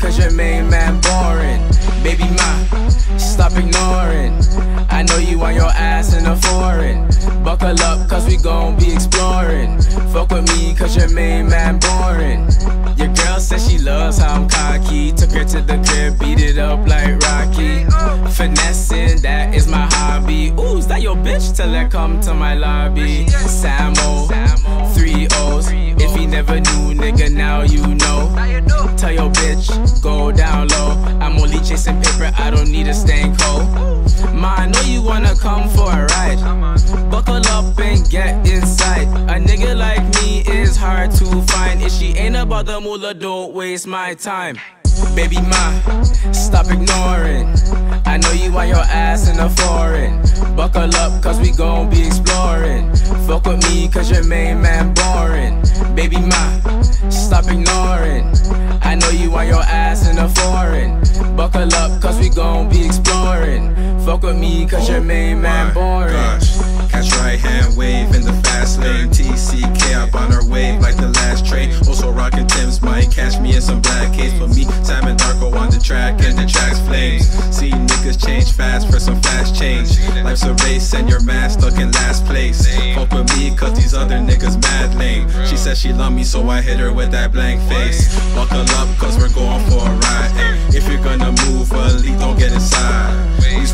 Cause your main man boring. Baby ma, stop ignoring. I know you want your ass in the foreign. Buckle up, cause we gon' be exploring. Fuck with me, cause your main man boring. Your girl says she loves how I'm cocky. Took her to the crib, beat it up like Rocky. Finessing, that is my hobby. Ooh, is that your bitch? Tell her come to my lobby. Samo, three O's. If he never knew, nigga, now you know. Tell your bitch, go down low. I'm only chasing paper, I don't need a stank cold. Ma, I know you wanna come for a ride. Buckle up and get inside. A nigga like me is hard to find. If she ain't about the moolah, don't waste my time. Baby ma, stop ignoring. I know you want your ass in the foreign. Buckle up, cause we gon' be exploring. Fuck with me, cause your main man boring. Baby ma, stop ignoring. Ass in the foreign. Buckle up, cause we gon' be exploring. Fuck with me, cause your main man oh boring. Gosh, catch right hand wave in the fast lane. TCK up on our wave like the last train. Also rocking Tim's might catch me in some black case. Put me, Sam and Darko on the track and the track's flames. See niggas change fast for some fast change. Life's a race and your man stuck in last place. Fuck with me cause these other niggas mad lame. She said she love me so I hit her with that blank face. Buckle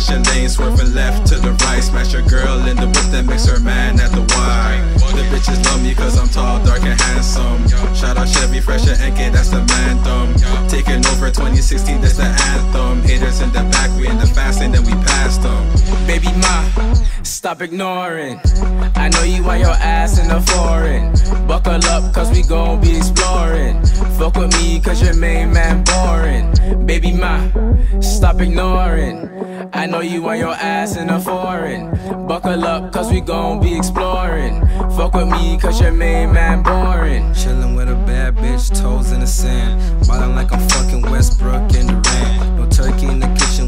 switching lanes, swerving left to the right. Smash your girl in the whip, that makes her man at the Y. The bitches love me cause I'm tall, dark, and handsome. Shout out Chevy, fresh and NK, that's the anthem. Taking over 2016, that's the anthem. Haters in the back, we in the fast lane, then we passed them. Baby ma, stop ignoring. I know you want your ass in the foreign. Buckle up, cause we gon' be exploring. Fuck with me, cause your main man boring. Baby ma, stop ignoring. I know you want your ass in the foreign. Buckle up, cause we gon' be exploring. Fuck with me, cause your main man boring. Chillin' with a bad bitch, toes in the sand. Ballin' like I'm fucking Westbrook in Durant. No turkey in the kitchen,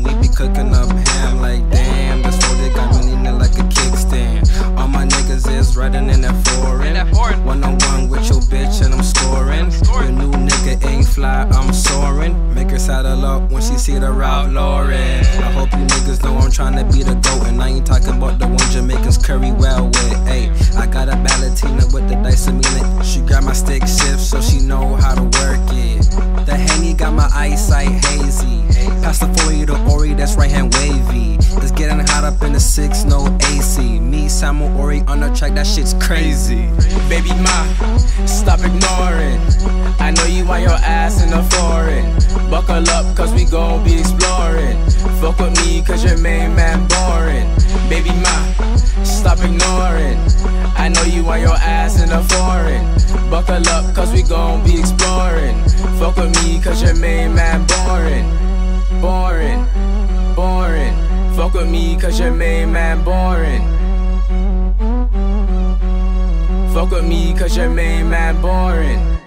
see the Ralph Lauren. I hope you niggas know I'm trying to be the goat. And I ain't talking about the one Jamaicans curry well with. Ayy, I got a Balatina with the dice of meaning. She got my stick shift so she know how to work it. The Henny got my eyesight hazy. Pass the 40 to Ori, that's RightHandWavy. It's getting hot up in the six, no AC. Me, Samuel Ori on the track, that shit's crazy. Baby ma, stop ignoring. I know you want your ass in the foreign. Buckle up, cause we gon' be exploring. Fuck with me, cause your main man boring. Baby ma, stop ignoring. I know you want your ass in the foreign. Buckle up, cause we gon' be exploring. Fuck with me, cause your main man boring. Boring, boring. Fuck with me, cause your main man boring. Fuck with me, cause your main man boring.